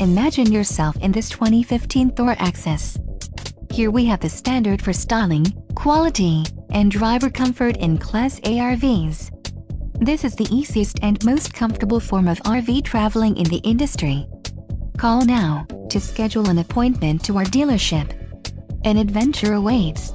Imagine yourself in this 2015 Thor Axis. Here we have the standard for styling, quality, and driver comfort in Class A RVs. This is the easiest and most comfortable form of RV traveling in the industry. Call now to schedule an appointment to our dealership. An adventure awaits.